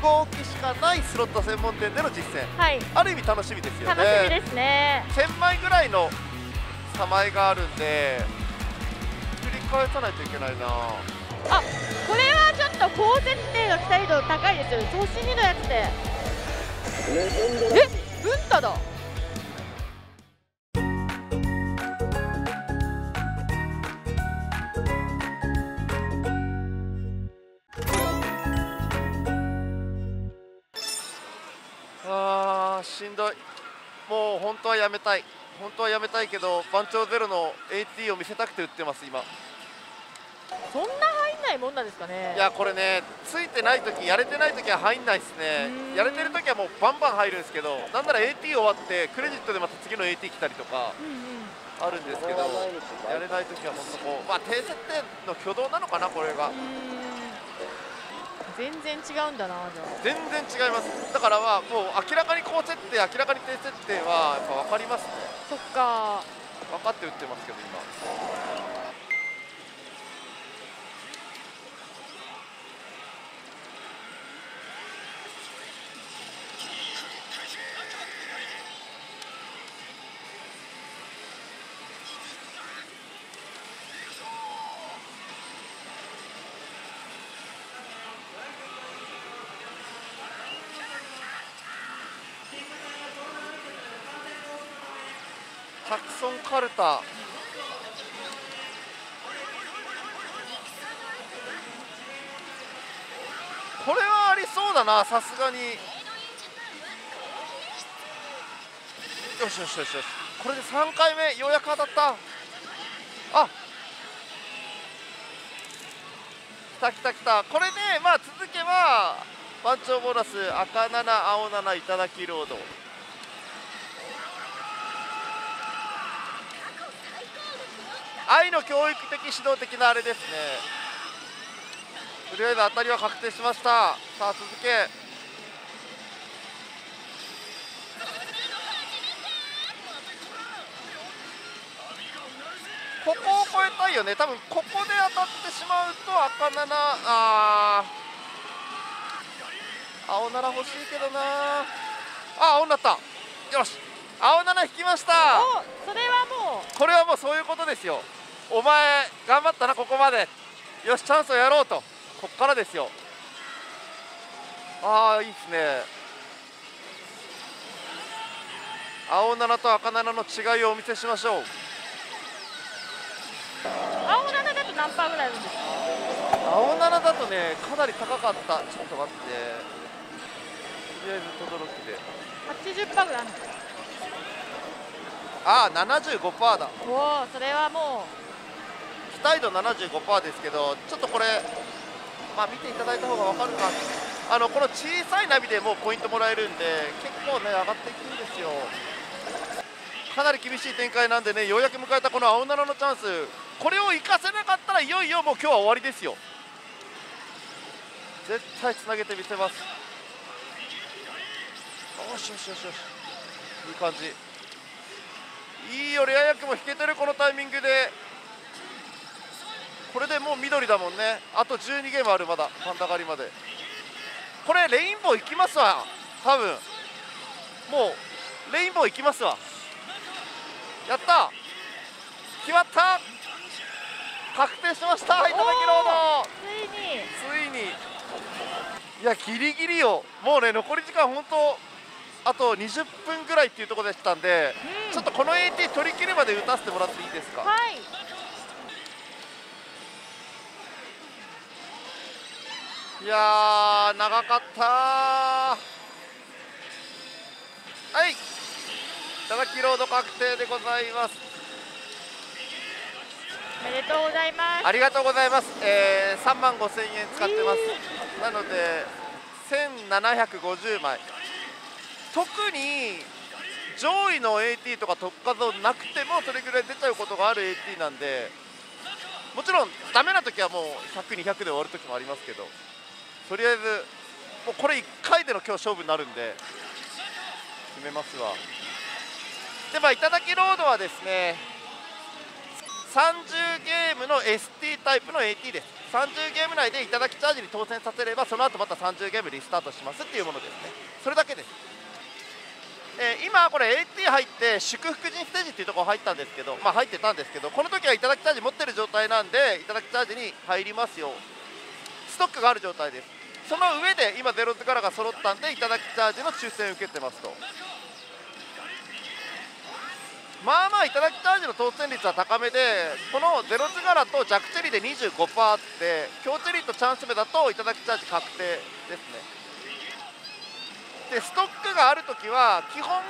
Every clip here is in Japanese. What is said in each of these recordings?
6号機しかないスロット専門店での実践。はい。ある意味楽しみですよね。楽しみですね。1000枚ぐらいの差枚があるんで繰り返さないといけないな。あこれはちょっと高設定の期待度高いですよ年2のやつで。え文太だもう本当はやめたい。本当はやめたいけど番長ゼロの AT を見せたくて売ってます今。そんな入んないもんなんですかね。いやこれねついてない時やれてない時は入んないですね。やれてる時はもうバンバン入るんですけどなんなら AT 終わってクレジットでまた次の AT 来たりとかあるんですけどやれない時は本当こうまあ低設定の挙動なのかなこれが全然違うんだなじゃあ。全然違います。だからまあもう明らかに高設定明らかに低設定はやっぱ分かりますね。そっか。分かって打ってますけど今タクソンカルタこれはありそうだなさすがに。よしよしよしよし。これで3回目ようやく当たった。あ来た来た来た。これでまあ続けば番長ボーナス赤7青7いただきロード。愛の教育的指導的なあれですね。とりあえず当たりは確定しました。さあ続け。ここを超えたいよね。多分ここで当たってしまうと赤7あー。青7欲しいけどなあ青になった。よし。青7引きました。おそれはもう。これはもうそういうことですよお前頑張ったなここまで。よしチャンスをやろうと。こっからですよ。ああいいですね。青7と赤7の違いをお見せしましょう。青7だと何パーぐらいあるんですか？青7だとねかなり高かった。ちょっと待って。とりあえず轟きで80パーぐらいあるんですか？ああ75%だ。おおそれはも期待度75%ですけどちょっとこれまあ見ていただいた方が分かるか。あのこの小さいナビでもうポイントもらえるんで結構ね上がっていくんですよ。かなり厳しい展開なんでねようやく迎えたこの青7のチャンス。これを生かせなかったらいよいよもう今日は終わりですよ。絶対つなげてみせます。よしよしよしよし。いい感じ。いいよレア役も引けてるこのタイミングで。これでもう緑だもんね。あと12ゲームあるまだ。パンダ狩りまで。これレインボー行きますわ。多分。もうレインボー行きますわ。やった。決まった。確定しました。いただきロードついに。ついに。いやギリギリよ。もうね残り時間本当あと20分ぐらいっていうところでしたんで、うん。ちょっとこの AT 取り切るまで打たせてもらっていいですか？はいいやー長かったはい。いただきロード確定でございます。おめでとうございます。ありがとうございます、えー、3万5千円使ってます、なので1750枚。特に上位の AT とか特化ゾーンなくてもそれぐらい出ちゃうことがある AT なんでもちろんダメな時はもう100200で終わる時もありますけどとりあえずもうこれ1回での今日勝負になるんで決めますわ。でまあ頂きロードはですね30ゲームの ST タイプの AT です。30ゲーム内で頂きチャージに当選させればその後また30ゲームリスタートしますっていうものですね。それだけです。えー今これ AT 入って祝福神ステージっていうところ入ったんですけどまあ入ってたんですけどこの時は頂きチャージ持ってる状態なんで頂きチャージに入りますよ。ストックがある状態です。その上で今ゼロズからが揃ったんで頂きチャージの抽選受けてますと。まあまあ頂きチャージの当選率は高めでこのゼロズ柄と弱チェリーで25%あって強チェリーとチャンス目だと頂きチャージ確定ですね。でストックがあるときは基本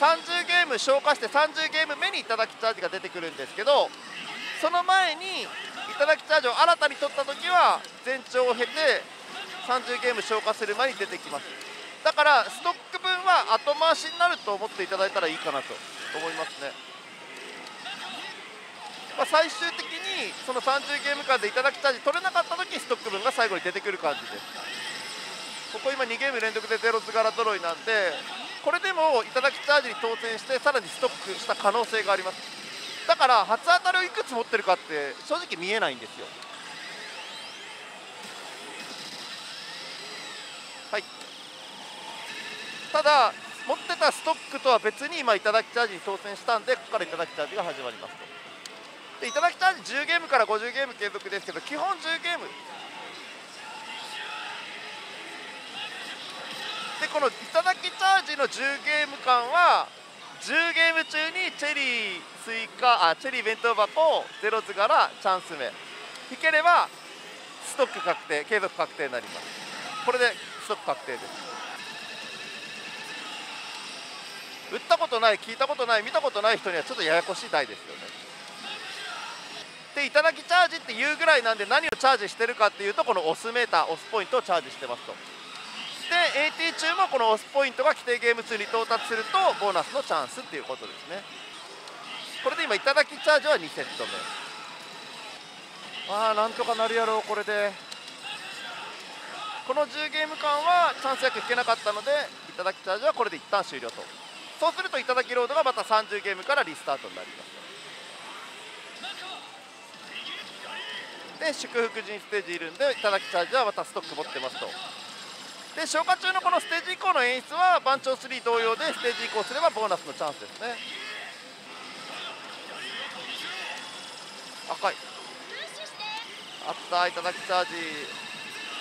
30ゲーム消化して30ゲーム目に頂きチャージが出てくるんですけどその前に頂きチャージを新たに取ったときは前兆を経て30ゲーム消化する前に出てきます。だからストック分は後回しになると思っていただいたらいいかなと思いますね、まあ、最終的にその30ゲーム間で頂きチャージ取れなかったときストック分が最後に出てくる感じです。ここ今2ゲーム連続でゼロ図柄揃いなんでこれでも頂きチャージに当選してさらにストックした可能性があります。だから初当たりをいくつ持ってるかって正直見えないんですよ。はい。ただ持ってたストックとは別に今頂きチャージに当選したんでここから頂きチャージが始まりますと。で頂きチャージ10ゲームから50ゲーム継続ですけど基本10ゲーム。でこの頂きチャージの10ゲーム間は10ゲーム中にチェリースイカあチェリー弁当箱をゼロ図柄チャンス目。引ければストック確定継続確定になります。これでストック確定です。売ったことない聞いたことない見たことない人にはちょっとややこしい台ですよね。で頂きチャージっていうぐらいなんで何をチャージしてるかっていうとこのオスメーターオスポイントをチャージしてますと。AT 中もこのオスポイントが規定ゲーム数に到達するとボーナスのチャンスっていうことですね。これで今頂きチャージは2セット目。ああなんとかなるやろうこれで。この10ゲーム間はチャンス役引けなかったので頂きチャージはこれで一旦終了と。そうすると頂きロードがまた30ゲームからリスタートになります。で祝福神ステージいるんで頂きチャージはまたストック持ってますとで消化中のこのステージ以降の演出は番長3同様でステージ移行すればボーナスのチャンスですね。赤い。あったいただきチャージ。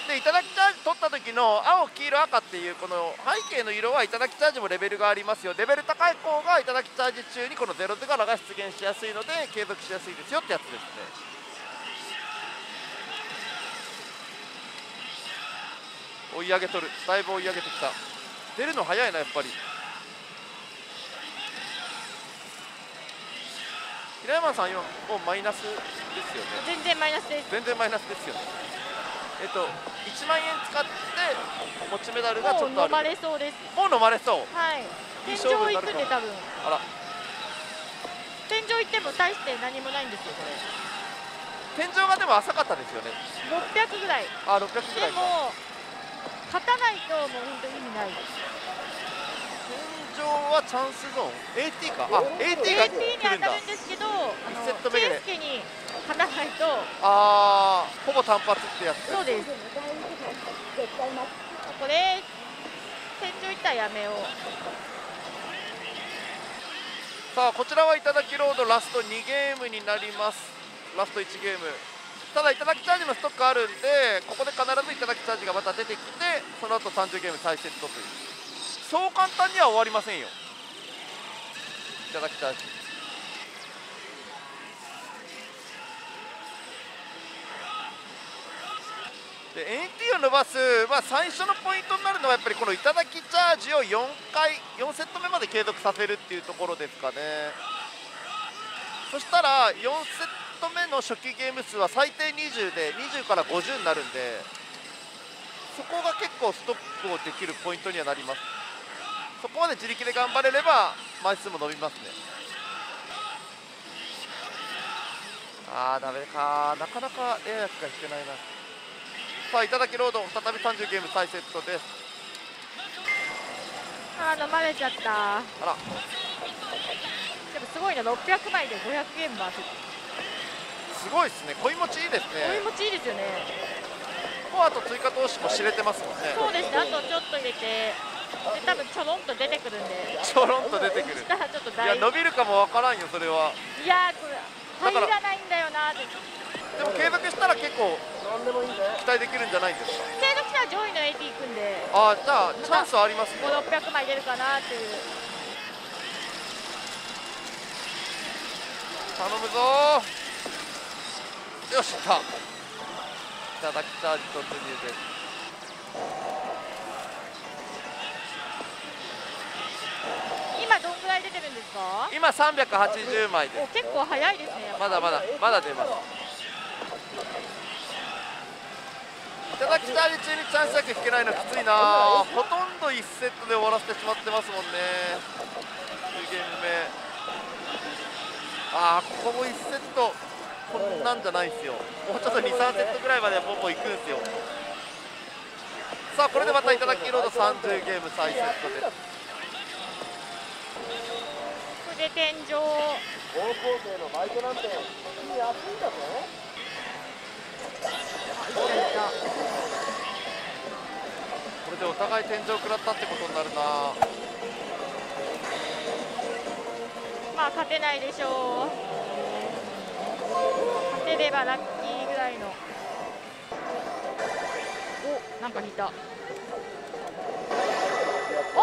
でいただきチャージ取った時の青黄色赤っていうこの背景の色はいただきチャージもレベルがありますよ。レベル高い方がいただきチャージ中にこのゼロ図柄が出現しやすいので継続しやすいですよってやつですね。追い上げとる。だいぶ追い上げてきた。出るの早いなやっぱり。平山さん今もうマイナスですよね。全然マイナスです。全然マイナスですよね。えっと1万円使って持ちメダルがちょっとある。もう飲まれそうです。もう飲まれそう。はい。天井行くんで多分。あら。天井行っても大して何もないんですよこれ。天井がでも浅かったですよね。600ぐらい。あ600ぐらいか。でも勝たないともう本当に意味ない天井はチャンスゾーン？AT かあ AT が AT に当たるんですけどあの一セット目でケイスケに勝たないと。あーほぼ単発ってやつそうです。これ天井行ったらやめよう。さあこちらはいただきロードラスト2ゲームになります。ラスト1ゲーム。ただいただきチャージのストックあるんでここで必ずいただきチャージがまた出てきてその後30ゲーム再セットというそう簡単には終わりませんよ。いただきチャージで NT を伸ばす、まあ、最初のポイントになるのはやっぱりこのいただきチャージを4回4セット目まで継続させるっていうところですかね。そしたら4セット目の初期ゲーム数は最低20で20から50になるんで。そこが結構ストックをできるポイントにはなります。そこまで自力で頑張れれば枚数も伸びますね。あーダメか。なかなかええやつが引けないな。さあいただきロード再び30ゲーム再セットです。ああー飲まれちゃった。あら。でもすごいな。600枚で500円回すすごいですね。恋持ちいいですおね持ちいいですよねもうあと追加投資も知れてますもんね。そうですね。あとちょっと入れてで多分ちょろんと出てくるんで。ちょろんと出てくる。したらちょっといや大伸びるかもわからんよそれは。いやーこれ入らないんだよなって。でも継続したら結構期待できるんじゃないですか？継続したら上位の AT 行くんで。あーじゃあチャンスはありますね。5600枚出るかなっていう。頼むぞー。よし来たいただきチャージ突入です今どんぐらい出てるんですか？今380枚でお結構早いですねすまだまだまだ出ます。いただきチャージ中にチャンス役引けないのきついな。ほとんど1セットで終わらせてしまってますもんね9ゲーム目ああここも1セットこんなんじゃないんですよ。もうちょっと23セットぐらいまでポンポンいくんですよ。さあこれでまたいただきロード30ゲーム再セットです。これで天井。高校生のバイトなんて。君安いんだぞこれでお互い天井食らったってことになるな。まあ勝てないでしょう勝てればラッキーぐらいの。おなんか引いた。お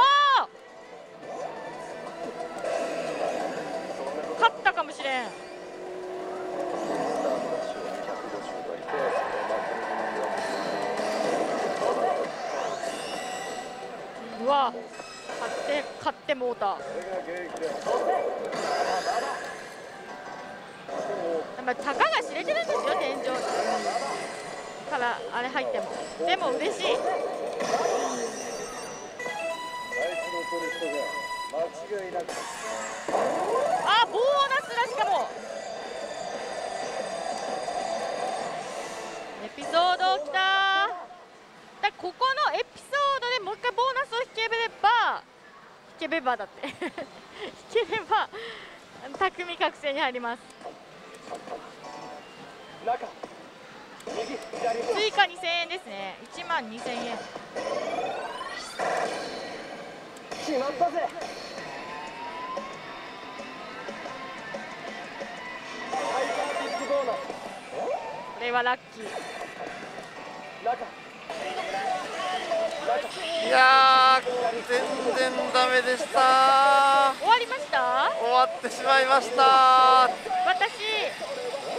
お勝ったかもしれん。うわ勝って勝ってもうた。やっぱたかが知れてるんですよ天井からあれ入っても。でも嬉しい。ああボーナスだしかも。エピソードきた。だここのエピソードでもう一回ボーナスを引ければ引ければだって引ければ匠覚醒に入ります。追加2000円ですね。1万2000円。決まったぜ。これはラッキー。中。いやー全然ダメでした終わりました？終わってしまいました私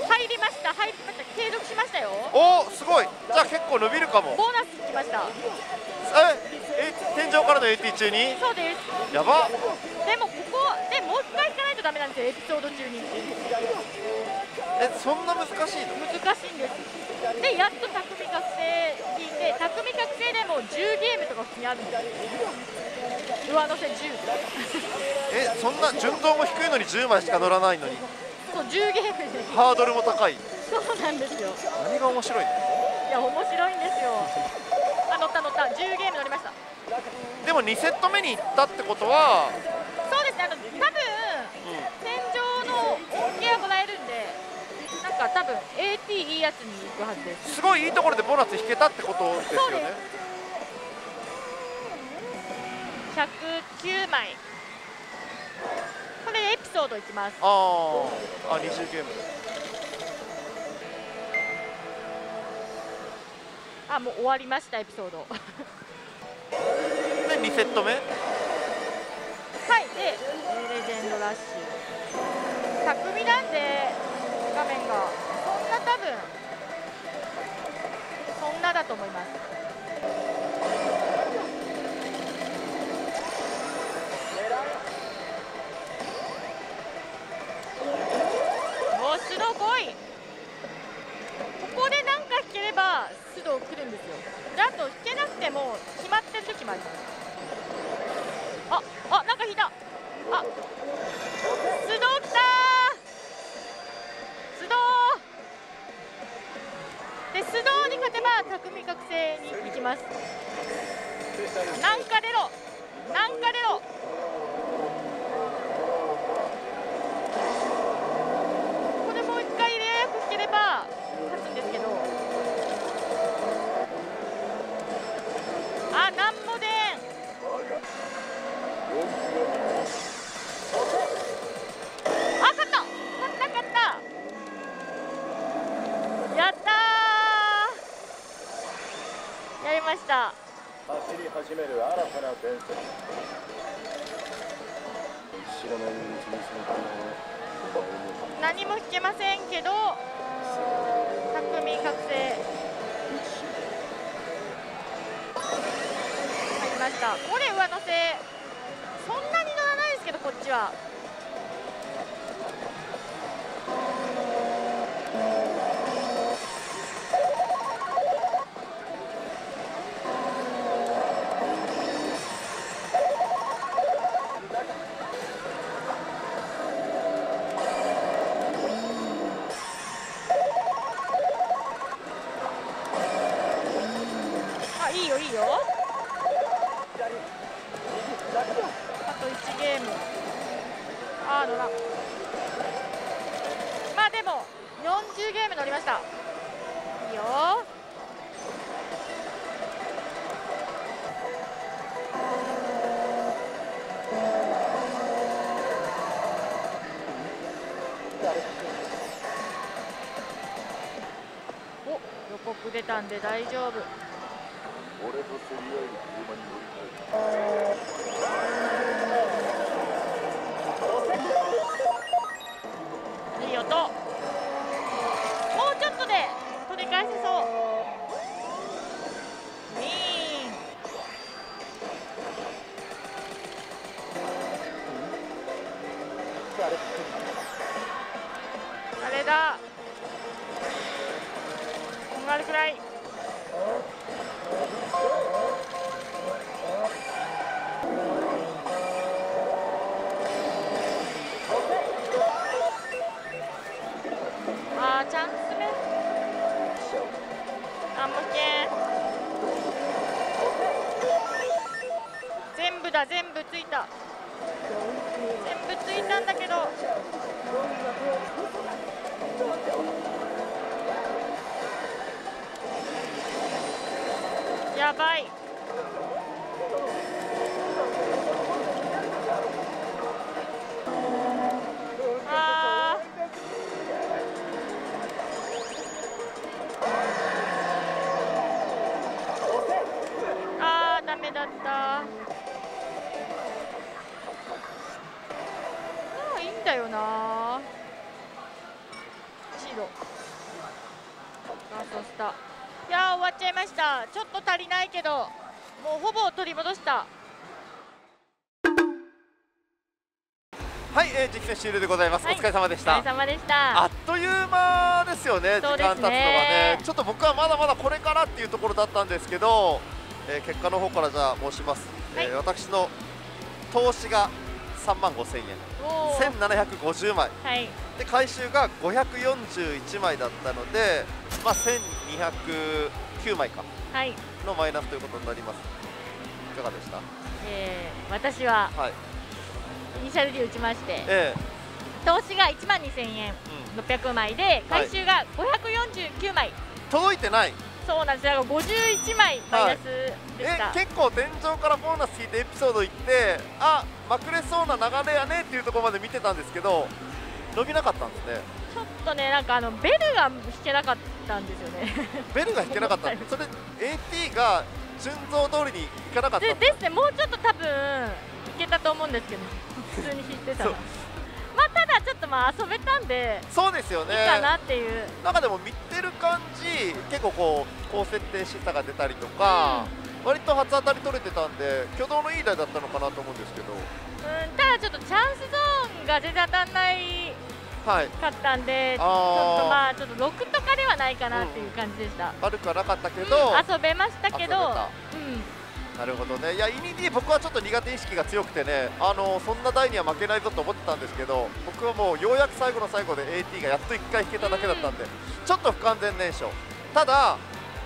入りました。入りました。継続しましたよ。おーすごい。じゃあ結構伸びるかも。ボーナスきました。ええ天井からの AT 中に？そうです。やば。でもここでもう一回行かないとダメなんですよ。エピソード中に。えそんな難しいの？難しいんです。でやっと匠覚醒聞いて匠覚醒でも10ゲームとか普通にあるんですよ。上乗せ10えそんな順当も低いのに10枚しか乗らないのにそう10ゲームでハードルも高い。そうなんですよ。何が面白いの？いや面白いんですよ。あ乗った乗った。10ゲーム乗りました。でも2セット目に行ったってことは、そうですね。あの多分天井の恩恵はもらえるんでなんか多分 AT いいやつに行くはずです。すごいいいところでボーナス引けたってことですよね。109枚ソードいきます。あー。あ20ゲーム。あもう終わりましたエピソード。で2セット目？はいでレジェンドラッシュ。匠なんで画面が。そんな多分そんなだと思いますもうスド5位ここで何か引ければスド来るんですよ。であと引けなくても決まってる時もあります。ああなんか引いた。あスドー来たー。スドー。でスドーに勝てば匠覚醒に行きます。なんか出ろ。なんか出ろから伝説知らないうちにその子の何も引けませんけど匠覚醒。入りました。これ上乗せ。そんなに乗らないですけどこっちは。お予告出たんで大丈夫。俺と競り合える車に乗りたいいい音。もうちょっとで取り返せそう。あーチャンス目あもうけ全部だ全部ついた。全部ついたんだけど。やばい。だよな。シード。ラストスタいやー終わっちゃいました。ちょっと足りないけどもうほぼ取り戻した。はい、えー、実験終了でございます、はい。お疲れ様でした。お疲れ様でした。あっという間ですよね、ね。間経つのがね、ちょっと僕はまだまだこれからっていうところだったんですけど、えー結果の方からじゃあ申します、はい。えー私の投資が3万5000円、おー。1750枚、はい。で回収が541枚だったので、まあ、1209枚か。はい、のマイナスということになります。いかがでした？えー、私ははい、イニシャル D 打ちましてえ投資が1万2000円。えうん、600枚で回収が549枚、届いてない。そうなんです。だから51枚マイナスでしえた、結構天井からボーナス聞いてエピソード言ってあまくれそうな流れやねっていうところまで見てたんですけど伸びなかったんですね。ちょっとねなんかあのベルが弾けなかったんですよね。ベルが引けなかった。それ AT が順増通りにいかなかったでんですねもうちょっと多分いけたと思うんですけど普通に弾いてたまあただちょっとまあ遊べたんでそうですよね。いいかなっていう、なんかでも見てる感じ結構こう高設定しさが出たりとか、割と初当たり取れてたんで挙動のいい台だったのかなと思うんですけど。うん、ただちょっとチャンスゾーンが全然当たんないはいかったんでちょっとあまあちょっと6とかではないかなっていう感じでした、ー。悪くはなかったけど、うん遊べましたけどうん。なるほどね。いやイニディ僕はちょっと苦手意識が強くてねあのそんな台には負けないぞと思ってたんですけど僕はもうようやく最後の最後で AT がやっと1回引けただけだったんで、ちょっと不完全燃焼。ただ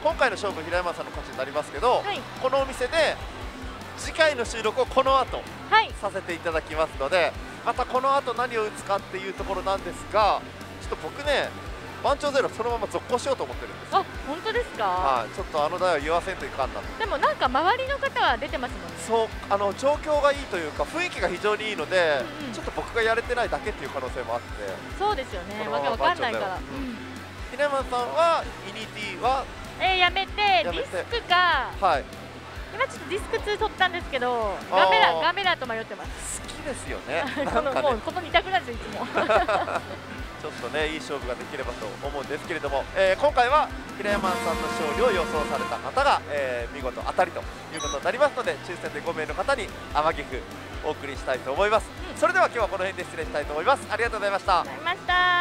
今回の勝負平山さんの勝ちになりますけど、はい。このお店で次回の収録をこの後はい。させていただきますのでまたこの後何を打つかっていうところなんですがちょっと僕ね番長ゼロそのまま続行しようと思ってるんですあ本当ですか、はい、ちょっとあの台は言わせんといかんなと。でもなんか周りの方は出てますもんね。そうあの状況がいいというか雰囲気が非常にいいので、うんうん。ちょっと僕がやれてないだけっていう可能性もあって。そうですよね。わけわかんないから、うん。平山さんはイニティはえーやめてやめて。リスクかはい。今ちょっとディスク2取ったんですけどガメラガメラと迷ってます。好きですよね。このもうこの2択なんですよいつも。ちょっとねいい勝負ができればと思うんですけれども、えー今回は平山さんの勝利を予想された方が、えー見事当たりということになりますので抽選で5名の方に天城府お送りしたいと思います、それでは今日はこの辺で失礼したいと思います。ありがとうございました。ありました